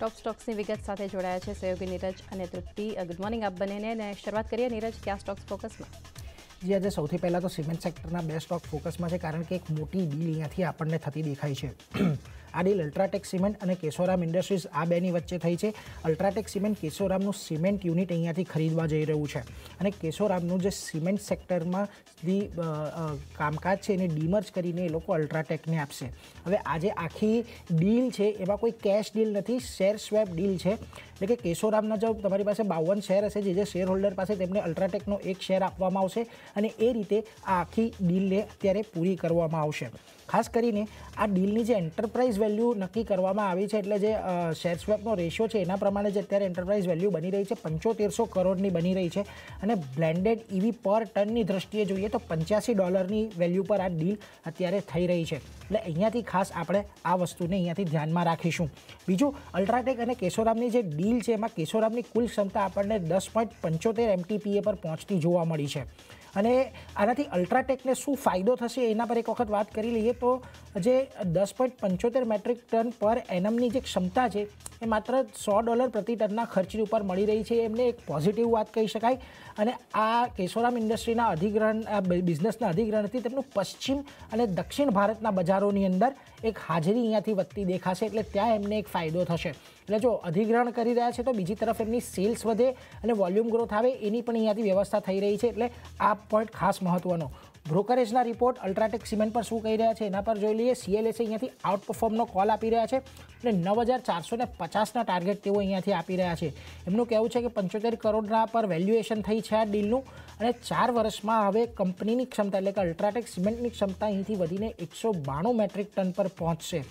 ટોપ સ્ટોક્સની વિગત સાથે જોડાયા છે સહયોગી નીરજ અને તૃપ્તિ. ગુડ મોર્નિંગ આપ બંનેને અને શરૂઆત કરીએ નીરજ, કયા સ્ટોક્સ ફોકસમાં? જે, આજે સૌથી પહેલાં તો સિમેન્ટ સેક્ટરના બે સ્ટોક ફોકસમાં છે, કારણ કે એક મોટી ડીલ અહીંયાથી આપણને થતી દેખાય છે. આ ડીલ અલ્ટ્રાટેક સિમેન્ટ અને કેશોરામ ઇન્ડસ્ટ્રીઝ આ બેની વચ્ચે થઈ છે. અલ્ટ્રાટેક સિમેન્ટ કેશોરામનું સિમેન્ટ યુનિટ અહીંયાથી ખરીદવા જઈ રહ્યું છે. અને કેશોરામનું જે સિમેન્ટ સેક્ટરમાં જે કામકાજ છે એને ડીમર્જ કરીને એ લોકો અલ્ટ્રાટેકને આપશે. હવે આજે આખી ડીલ છે એમાં કોઈ કેશ ડીલ નથી, શેર સ્વેપ ડીલ છે. એટલે કે કેશોરામના જો તમારી પાસે બાવન શેર હશે, જે જે શેર હોલ્ડર પાસે તેમને અલ્ટ્રાટેકનો એક શેર આપવામાં આવશે અને એ રીતે આ આખી ડીલને અત્યારે પૂરી કરવામાં આવશે. ખાસ કરીને આ ડીલની જે એન્ટરપ્રાઇઝ વેલ્યુ નક્કી કરવામાં આવી છે એટલે જે શેર સ્વેપનો રેશિયો છે, એના પ્રમાણે જે અત્યારે એન્ટરપ્રાઇઝ વેલ્યુ બની રહી છે. પંચોતેરસો કરોડની બની રહી છે અને બ્લેન્ડેડ ઇવી પર ટનની દ્રષ્ટિએ જોઈએ તો પંચ્યાસી ડોલરની વેલ્યુ પર આ ડીલ અત્યારે થઈ રહી છે. એટલે અહીંયાથી ખાસ આપણે આ વસ્તુને અહીંયાથી ધ્યાનમાં રાખીશું. બીજું અલ્ટ્રાટેક અને કેશોરામની જે ડીલ છે, એમાં કેશોરામની કુલ ક્ષમતા આપણને દસ પોઈન્ટ પંચોતેર એમટીપીએ પર પહોંચતી જોવા મળી છે. અને આનાથી અલ્ટ્રાટેકને શું ફાયદો થશે એના પર એક વખત વાત કરી લઈએ તો, જે દસ પોઈન્ટ પંચોતેર મેટ્રિક ટન પર એનમની જે ક્ષમતા છે, એ માત્ર સો ડોલર પ્રતિ ટનના ખર્ચની ઉપર મળી રહી છે. એમને એક પોઝિટિવ વાત કહી શકાય. અને આ કેશોરામ ઇન્ડસ્ટ્રીના અધિગ્રહણ બિઝનેસના અધિગ્રહણથી તેમનું પશ્ચિમ અને દક્ષિણ ભારતના બજારોની અંદર એક હાજરી અહીંયાથી વધતી દેખાશે એટલે ત્યાં એમને એક ફાયદો થશે. એટલે જો અધિગ્રહણ કરી રહ્યા છે તો બીજી તરફ એમની સેલ્સ વધે અને વોલ્યુમ ગ્રોથ આવે એની પણ અહીંયાથી વ્યવસ્થા થઈ રહી છે એટલે આ પોઈન્ટ ખાસ મહત્વનો. બ્રોકરેજના રિપોર્ટ અલ્ટ્રાટેક સિમેન્ટ પર શું કહી રહ્યા છે એના પર જોઈ લઈએ. સીએલએસએ અહીંયાથી આઉટ પરફોર્મનો કોલ આપી રહ્યા છે અને નવ હજાર ચારસો ને પચાસના ટાર્ગેટ તેઓ અહીંયાથી આપી રહ્યા છે. એમનું કહેવું છે કે પંચોતેર કરોડના પર વેલ્યુએશન થઈ છે આ ડીલનું અને ચાર વર્ષમાં હવે કંપનીની ક્ષમતા એટલે કે અલ્ટ્રાટેક સિમેન્ટની ક્ષમતા અહીંથી વધીને એકસો બાણું મેટ્રિક ટન પર પહોંચશે.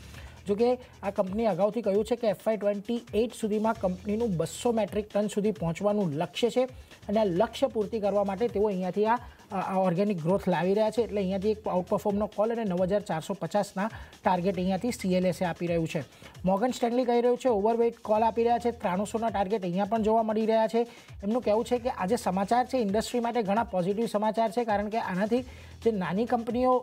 જોકે આ કંપની અગાઉથી કહ્યું છે કે એફઆઈ ટ્વેન્ટી એઇટ સુધીમાં કંપનીનું બસો મેટ્રિક ટન સુધી પહોંચવાનું લક્ષ્ય છે અને આ લક્ષ્ય પૂર્તિ કરવા માટે તેઓ અહીંયાથી આ ઓર્ગેનિક ગ્રોથ લાવી રહ્યા છે. એટલે અહીંયાથી એક આઉટ પરફોર્મનો કોલ અને નવ હજાર ચારસો પચાસના ટાર્ગેટ અહીંયાથી સીએલએસએ આપી રહ્યું છે. મોગન સ્ટેનલી કહી રહ્યું છે ઓવરવેઇટ કોલ આપી રહ્યા છે, ત્રાણુસોના ટાર્ગેટ અહીંયા પણ જોવા મળી રહ્યા છે. એમનું કહેવું છે કે આજે સમાચાર છે ઇન્ડસ્ટ્રી માટે ઘણા પોઝિટિવ સમાચાર છે, કારણ કે આનાથી જે નાની કંપનીઓ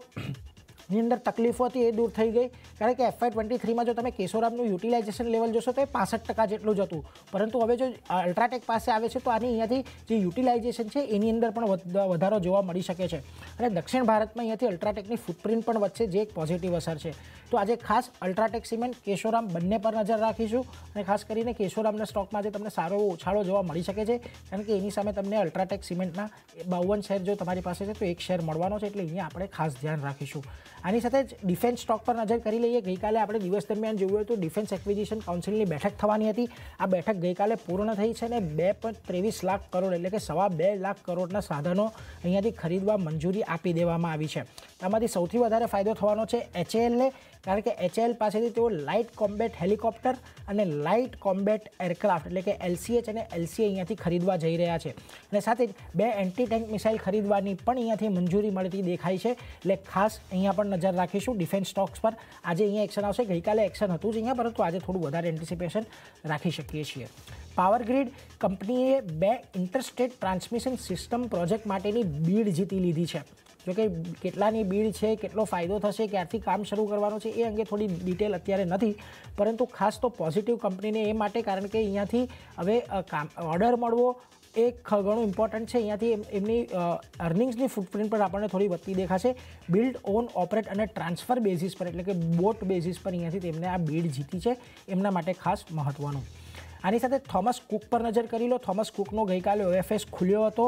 ની અંદર તકલીફો હતી એ દૂર થઈ ગઈ. કારણ કે એફઆઈ ટ્વેન્ટી થ્રીમાં જો તમે કેશોરામનું યુટિલાઇઝેશન લેવલ જોશો તો એ પાસઠ ટકા જેટલું જ હતું. પરંતુ હવે જો અલ્ટ્રાટેક પાસે આવે છે તો આની અહીંયાથી જે યુટિલાઇઝેશન છે એની અંદર પણ વધારો જોવા મળી શકે છે. અને દક્ષિણ ભારતમાં અહીંયાથી અલ્ટ્રાટેકની ફૂટપ્રિન્ટ પણ વધશે, જે એક પોઝિટિવ અસર છે. તો આજે ખાસ અલ્ટ્રાટેક સિમેન્ટ કેશોરામ બંને પર નજર રાખીશું. અને ખાસ કરીને કેશોરામના સ્ટોકમાં આજે તમને સારો ઉછાળો જોવા મળી શકે છે. કારણ કે એની સામે તમને અલ્ટ્રાટેક સિમેન્ટના બાવન શેર જો તમારી પાસે છે તો એક શેર મળવાનો છે, એટલે અહીંયા આપણે ખાસ ધ્યાન રાખીશું. આની સાથે જ ડિફેન્સ સ્ટોક પર નજર કરી લઈએ. ગઈકાલે આપણે દિવસ દરમિયાન જોયું હતું ડિફેન્સ એક્વિઝિશન કાઉન્સિલની બેઠક થવાની હતી. આ બેઠક ગઈકાલે પૂર્ણ થઈ છે અને બે ત્રેવીસ લાખ કરોડ એટલે કે સવા બે લાખ કરોડના સાધનો અહીંયાથી ખરીદવા મંજૂરી આપી દેવામાં આવી છે. આમાંથી સૌથી વધારે ફાયદો થવાનો છે એચએએલને કારણ કે એચએલ પાસેથી તેઓ લાઇટ કોમ્બેટ હેલિકોપ્ટર અને લાઇટ કોમ્બેટ એરક્રાફ્ટ એટલે કે એલસીએચ અને એલસીએ અહીંયાથી ખરીદવા જઈ રહ્યા છે. અને સાથે જ બે એન્ટી ટેન્ક મિસાઇલ ખરીદવાની પણ અહીંયાથી મંજૂરી મળતી દેખાય છે. એટલે ખાસ અહીંયા પણ નજર રાખીશું ડિફેન્સ સ્ટોક્સ પર. આજે અહીંયા એક્શન આવશે. ગઈકાલે એક્શન હતું જ અહીંયા, પરંતુ આજે થોડું વધારે એન્ટિસિપેશન રાખી શકીએ છીએ. પાવર ગ્રીડ કંપનીએ બે ઇન્ટરસ્ટેટ ટ્રાન્સમિશન સિસ્ટમ પ્રોજેક્ટ માટેની બીડ જીતી લીધી છે. જોકે કેટલાની બીડ છે, કેટલો ફાયદો થશે, ક્યારથી કામ શરૂ કરવાનું છે એ અંગે થોડી ડિટેલ અત્યારે નથી. પરંતુ ખાસ તો પોઝિટિવ કંપનીને એ માટે કારણ કે અહીંયાથી હવે કામ ઓર્ડર મળવો એ ઘણું ઇમ્પોર્ટન્ટ છે. અહીંયાથી એમની અર્નિંગ્સની ફૂટપ્રિન્ટ પર આપણને થોડી વધતી દેખાશે. બિલ્ડ ઓન ઓપરેટ અને ટ્રાન્સફર બેઝિસ પર, એટલે કે બોટ બેઝિસ પર અહીંયાથી તેમને આ બિડ જીતી છે એમના માટે ખાસ મહત્ત્વનું આની સાથે થોમસ કુક પર નજર કરી લો. થોમસ કુકનો ગઈકાલે ઓએફએસ ખુલ્યો હતો.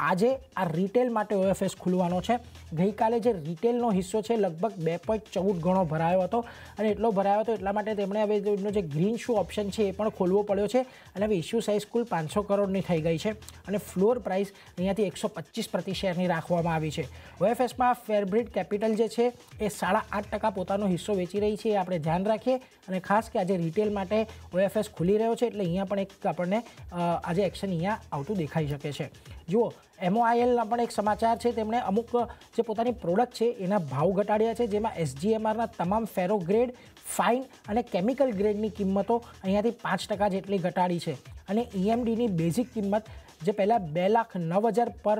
આજે આ રિટેલ માટે ઓએફએસ ખુલવાનો છે. ગઈકાલે જે રિટેલનો હિસ્સો છે, લગભગ બે પોઈન્ટ ચૌદ ગણો ભરાયો હતો. અને એટલો ભરાયો હતો એટલા માટે તેમણે હવે એમનો જે ગ્રીન શૂ ઓપ્શન છે એ પણ ખોલવો પડ્યો છે. અને હવે ઇસ્યુ સાઇઝ કુલ પાંચસો કરોડની થઈ ગઈ છે. અને ફ્લોર પ્રાઇસ અહીંયાથી એકસો પચીસ પ્રતિ શેરની રાખવામાં આવી છે. ઓએફએસમાં ફેરબ્રિડ કેપિટલ જે છે, એ સાડા આઠ ટકા પોતાનો હિસ્સો વેચી રહી છે એ આપણે ધ્યાન રાખીએ. અને ખાસ કે આજે રિટેલ માટે ઓએફએસ ખુલી રહ્યો છે, એટલે અહીંયા પણ એક આપણને આજે એક્શન અહીંયા આવતું દેખાઈ શકે છે. જુઓ એમઓઆઈએલના પણ એક સમાચાર છે, તેમણે અમુક જે પોતાની પ્રોડક્ટ છે, એના ભાવ ઘટાડ્યા છે, જેમાં એસજીએમઆરના તમામ ફેરો ગ્રેડ ફાઇન અને કેમિકલ ગ્રેડની કિંમતો અહીંયાથી પાંચ ટકા જેટલી ઘટાડી છે. અને ઈએમડીની બેઝિક કિંમત, જે પહેલાં બે લાખ નવ હજાર પર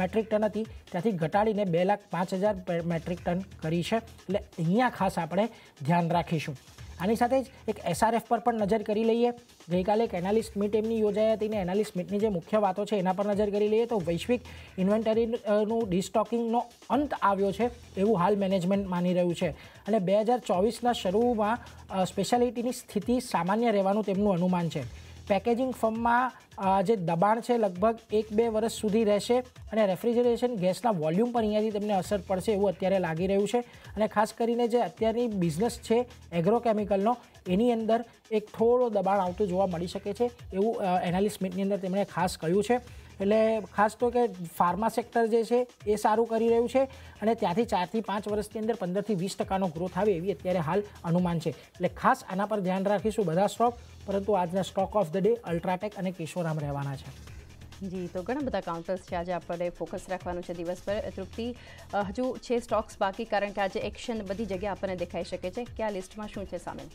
મેટ્રિક ટન હતી, ત્યાંથી ઘટાડીને બે લાખ પાંચ હજાર મેટ્રિક ટન કરી છે. એટલે અહીંયા ખાસ આપણે ધ્યાન રાખીશું. આની સાથે જ એક એસઆરએફ પર પણ નજર કરી લઈએ. ગઈકાલે એક એનાલિસ્ટ મીટ એમની યોજાઈ હતી ને એનાલિસ્ટ મીટની જે મુખ્ય વાતો છે એના પર નજર કરી લઈએ તો વૈશ્વિક ઇન્વેન્ટરીનું ડિસ્ટોકિંગનો અંત આવ્યો છે એવું હાલ મેનેજમેન્ટ માની રહ્યું છે. અને બે હજાર ચોવીસના શરૂમાં સ્પેશિયાલિટીની સ્થિતિ સામાન્ય રહેવાનું તેમનું અનુમાન છે. પેકેજિંગ ફોર્મમાં જે દબાણ છે લગભગ એક બે વર્ષ સુધી રહેશે અને રેફ્રિજરેશન ગેસના વોલ્યુમ પર અહીંયાથી તેમને અસર પડશે એવું અત્યારે લાગી રહ્યું છે. અને ખાસ કરીને જે અત્યારની બિઝનેસ છે એગ્રોકેમિકલનો, એની અંદર એક થોડો દબાણ આવતું જોવા મળી શકે છે એવું એનાલિસ્ટ મીટની અંદર તેમણે ખાસ કહ્યું છે. એટલે ખાસ તો કે ફાર્મા સેક્ટર જે છે એ સારું કરી રહ્યું છે અને ત્યાંથી ચારથી પાંચ વર્ષની અંદર પંદરથી વીસ ટકાનો ગ્રોથ આવે એવી અત્યારે હાલ અનુમાન છે. એટલે ખાસ આના પર ધ્યાન રાખીશું બધા સ્ટોક પરંતુ આજના stock of the day UltraTech અને કેશોરામ રહેવાના છે. જી, તો ઘણા બધા કાઉન્ટર્સ છે. આજે આપણે ફોકસ રાખવાનું છે દિવસ પર તૃપ્તિ હજુ છે સ્ટોક્સ બાકી? કારણ કે આજે એક્શન બધી જગ્યાએ આપણને દેખાઈ શકે છે. કે આ લિસ્ટમાં શું છે સામેલ?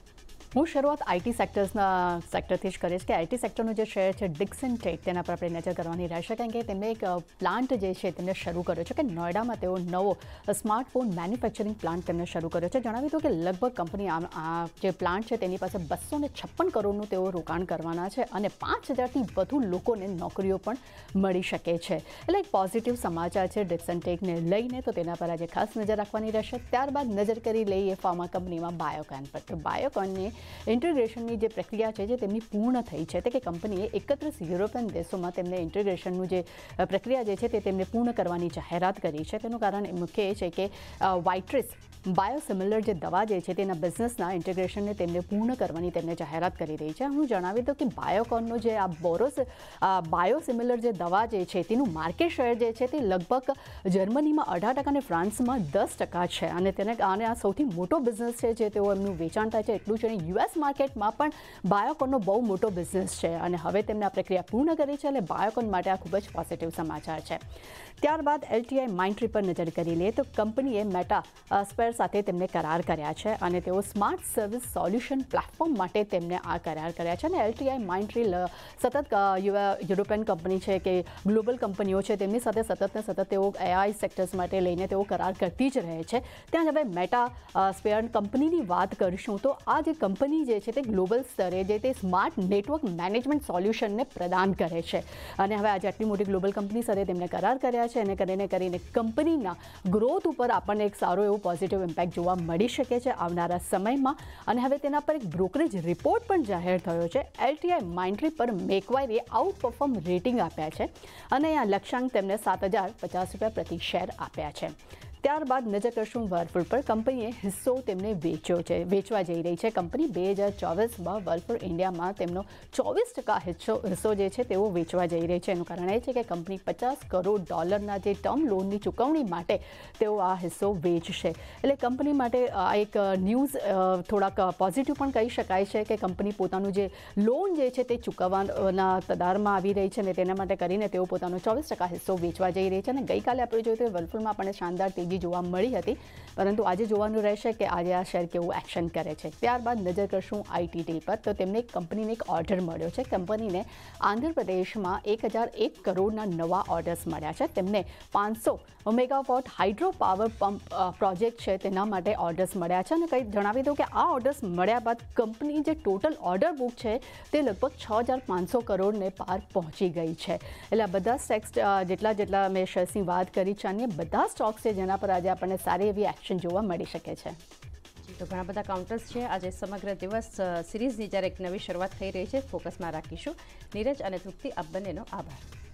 હું શરૂઆત આઈટી સેક્ટર્સના સેક્ટરથી જ કરીશ કે આઈટી સેક્ટરનું જે શેર છે ડિક્સન ટેક તેના પર આપણે નજર કરવાની રહેશે કારણ કે તેમણે એક પ્લાન્ટ જે છે તેમને શરૂ કર્યો છે કે નોઈડામાં તેઓ નવો સ્માર્ટફોન મેન્યુફેક્ચરિંગ પ્લાન્ટ તેમને શરૂ કર્યો છે. જણાવી દો કે લગભગ કંપની આ જે પ્લાન્ટ છે તેની પાસે બસો ને છપ્પન કરોડનું તેઓ રોકાણ કરવાના છે અને પાંચ હજારથી વધુ લોકોને નોકરીઓ પણ મળી શકે છે. એટલે એક પોઝિટિવ સમાચાર છે ડિક્સન ટેકને લઈને તો તેના પર આજે ખાસ નજર રાખવાની રહેશે. ત્યારબાદ નજર કરી લઈએ ફાર્મા કંપનીમાં બાયોકોન પર. તો બાયોકોનને ઇન્ટિગ્રેશનની જે પ્રક્રિયા છે જે તેમની પૂર્ણ થઈ છે તે કે કંપનીએ એકત્રીસ યુરોપિયન દેશોમાં તેમને ઇન્ટિગ્રેશનનું જે પ્રક્રિયા જે છે તે તેમને પૂર્ણ કરવાની જાહેરાત કરી છે. તેનું કારણ મુખ્ય એ છે કે વાઇટ્રિસ બાયોસિમિલર જે દવા જે છે તેના બિઝનેસના ઇન્ટિગ્રેશનને તેમને પૂર્ણ કરવાની તેમને જાહેરાત કરી રહી છે. હું જણાવી દઉં કે બાયોકોનનો જે આ બોરોસ બાયોસિમિલર જે દવા જે છે તેનું માર્કેટ શેર જે છે તે લગભગ જર્મનીમાં અઢાર ટકા અને ફ્રાન્સમાં દસ ટકા છે. અને તેને, અને આ સૌથી મોટો બિઝનેસ છે જે તેઓ એમનું વેચાણ થાય છે એટલું જ અને યુએસ માર્કેટમાં પણ બાયોકોનનો બહુ મોટો બિઝનેસ છે અને હવે તેમને આ પ્રક્રિયા પૂર્ણ કરી છે એટલે બાયોકોન માટે આ ખૂબ જ પોઝિટિવ સમાચાર છે. ત્યારબાદ એલટીઆઈ માઇન્ટ્રી પર નજર કરી લઈએ તો કંપનીએ મેટા સ્પેર સાથે તેમને કરાર કર્યા છે અને તેઓ સ્માર્ટ સર્વિસ સોલ્યુશન પ્લેટફોર્મ માટે તેમને આ કરાર કર્યા છે અને એલટીઆઈ માઇન્ટ્રી સતત યુરોપિયન કંપની છે કે ગ્લોબલ કંપનીઓ છે તેમની સાથે સતત ને સતત તેઓ એઆઈ સેક્ટર્સ માટે લઈને તેઓ કરાર કરતી જ રહે છે. ત્યાં હવે મેટા સ્પેર કંપનીની વાત કરીશું તો આ જે કંપની જે છે તે ગ્લોબલ સ્તરે જે તે સ્માર્ટ નેટવર્ક મેનેજમેન્ટ સોલ્યુશનને પ્રદાન કરે છે. અને હવે આજે આટલી મોટી ગ્લોબલ કંપની સાથે તેમણે કરાર કર્યા છે. અને કરીને કરીને કંપનીના ગ્રોથ ઉપર આપણને એક સારો એવો પોઝિટિવ ઇમ્પેક્ટ જોવા મળી શકે છે આવનારા સમયમાં. અને હવે તેના પર એક બ્રોકરેજ રિપોર્ટ પણ જાહેર થયો છે. એલટીઆઈ માઇન્ટ્રી પર મેકવાયરીએ આઉટ પરફોર્મ રેટિંગ આપ્યા છે. અને આ લક્ષ્યાંક તેમને સાત હજાર પચાસ રૂપિયા પ્રતિ શેર આપ્યા છે. ત્યારબાદ નજર કરશું વર્લપુલ પર. કંપનીએ હિસ્સો તેમને વેચ્યો છે, વેચવા જઈ રહી છે. કંપની બે હજાર ચોવીસમાં વર્લપુલ ઇન્ડિયામાં તેમનો ચોવીસ ટકા હિસ્સો હિસ્સો જે છે તેઓ વેચવા જઈ રહી છે. એનું કારણ એ છે કે કંપની પચાસ કરોડ ડોલરના જે ટર્મ લોનની ચૂકવણી માટે તેઓ આ હિસ્સો વેચશે. એટલે કંપની માટે આ એક ન્યૂઝ થોડાક પોઝિટિવ પણ કહી શકાય છે કે કંપની પોતાનું જે લોન જે છે તે ચૂકવવાના તદારમાં આવી રહી છે અને તેના માટે કરીને તેઓ પોતાનો ચોવીસ ટકા હિસ્સો વેચવા જઈ રહી છે. અને ગઈકાલે આપણે જોયું તો વર્લપુલમાં આપણને શાનદાર તેજી જોવા મળી હતી. પરંતુ આજે જોવાનું રહેશે કે આજે આ શેર કેવું એક્શન કરે છે. ત્યારબાદ નજર કરશું આઈટીટી પર. તો તેમને એક કંપનીને એક ઓર્ડર મળ્યો છે. કંપનીને આંધ્રપ્રદેશમાં એક હજાર એક કરોડના નવા ઓર્ડર્સ મળ્યા છે. તેમને પાંચસો megawatt hydro power pump project છે તેના માટે ઓર્ડર્સ મળ્યા છે. અને કંઈ જણાવી દઉં કે આ ઓર્ડર્સ મળ્યા બાદ કંપની જે ટોટલ ઓર્ડર બુક છે તે લગભગ છ હજાર પાંચસો કરોડને પાર પહોંચી ગઈ છે. એટલે આ બધા સ્ટેક્સ જેટલા જેટલા મેં શેર્સની વાત કરી છે, અન્ય બધા સ્ટોક્સ છે જેના પર આજે આપણને સારી એવી એક્શન જોવા મળી શકે છે. તો ઘણા બધા કાઉન્ટર્સ છે. આજે સમગ્ર દિવસ સિરીઝની જ્યારે એક નવી શરૂઆત થઈ રહી છે ફોકસમાં રાખીશું. નીરજ અને તૃપ્તિ આ બંનેનો આભાર.